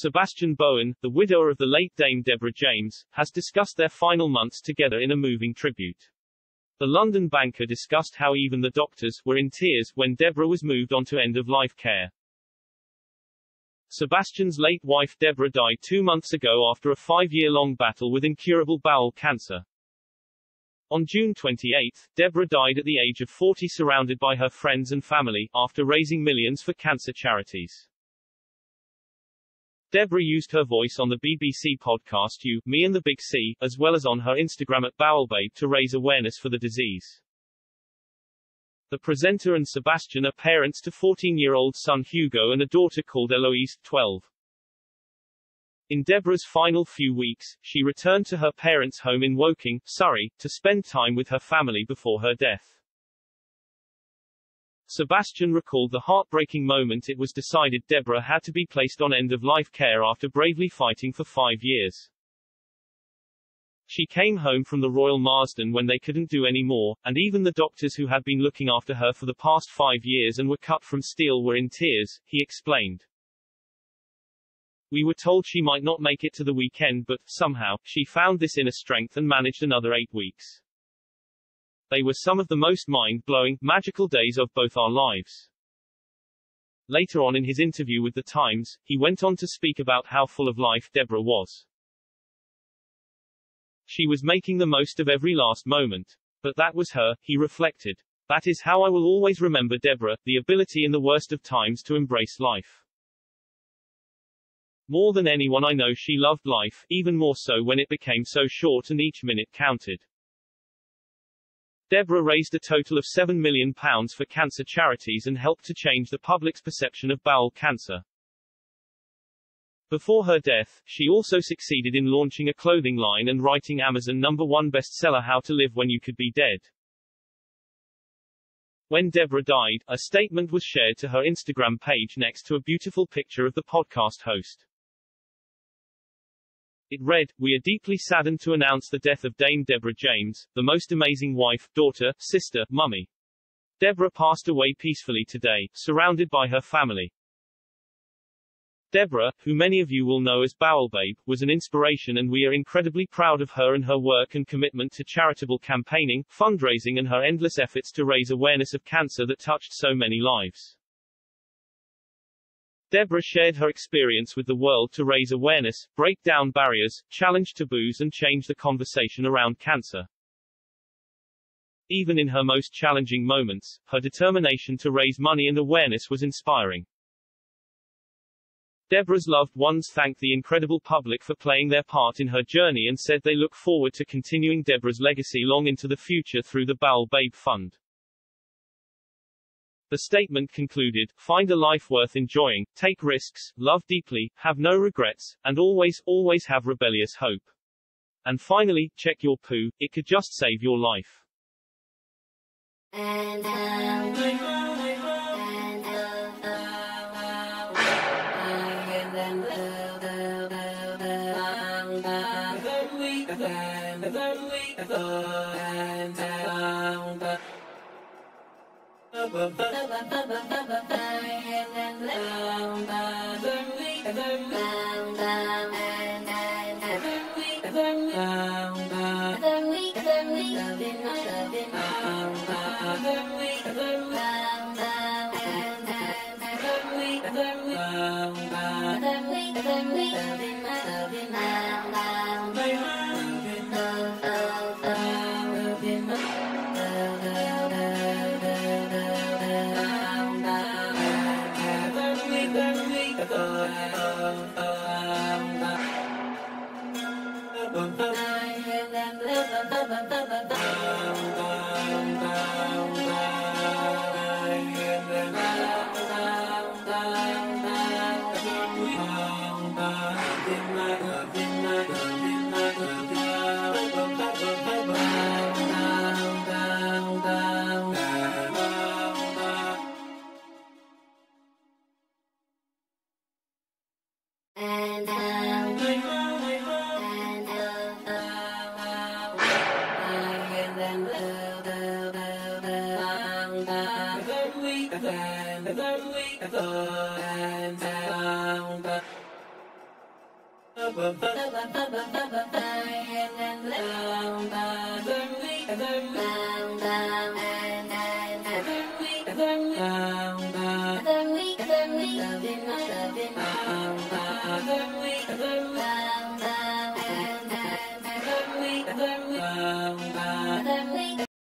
Sebastian Bowen, the widower of the late Dame Deborah James, has discussed their final months together in a moving tribute. The London banker discussed how even the doctors were in tears when Deborah was moved on to end-of-life care. Sebastian's late wife Deborah died two months ago after a five-year-long battle with incurable bowel cancer. On June 28, Deborah died at the age of 40 surrounded by her friends and family, after raising millions for cancer charities. Deborah used her voice on the BBC podcast You, Me and the Big C, as well as on her Instagram at BowelBabe to raise awareness for the disease. The presenter and Sebastian are parents to 14-year-old son Hugo and a daughter called Eloise, 12. In Deborah's final few weeks, she returned to her parents' home in Woking, Surrey, to spend time with her family before her death. Sebastian recalled the heartbreaking moment it was decided Deborah had to be placed on end-of-life care after bravely fighting for five years. She came home from the Royal Marsden when they couldn't do any more, and even the doctors who had been looking after her for the past five years and were cut from steel were in tears, he explained. We were told she might not make it to the weekend but, somehow, she found this inner strength and managed another eight weeks. They were some of the most mind-blowing, magical days of both our lives. Later on in his interview with The Times, he went on to speak about how full of life Deborah was. She was making the most of every last moment. But that was her, he reflected. That is how I will always remember Deborah, the ability in the worst of times to embrace life. More than anyone I know she loved life, even more so when it became so short and each minute counted. Deborah raised a total of £7 million for cancer charities and helped to change the public's perception of bowel cancer. Before her death, she also succeeded in launching a clothing line and writing Amazon number one bestseller How to Live When You Could Be Dead. When Deborah died, a statement was shared to her Instagram page next to a beautiful picture of the podcast host. It read, We are deeply saddened to announce the death of Dame Deborah James, the most amazing wife, daughter, sister, mummy. Deborah passed away peacefully today, surrounded by her family. Deborah, who many of you will know as BowelBabe, was an inspiration and we are incredibly proud of her and her work and commitment to charitable campaigning, fundraising and her endless efforts to raise awareness of cancer that touched so many lives. Deborah shared her experience with the world to raise awareness, break down barriers, challenge taboos and change the conversation around cancer. Even in her most challenging moments, her determination to raise money and awareness was inspiring. Deborah's loved ones thanked the incredible public for playing their part in her journey and said they look forward to continuing Deborah's legacy long into the future through the BowelBabe Fund. The statement concluded, find a life worth enjoying, take risks, love deeply, have no regrets, and always, always have rebellious hope. And finally, check your poo, it could just save your life. And, um... the Loving together. Loving my, loving my, loving my. Wow.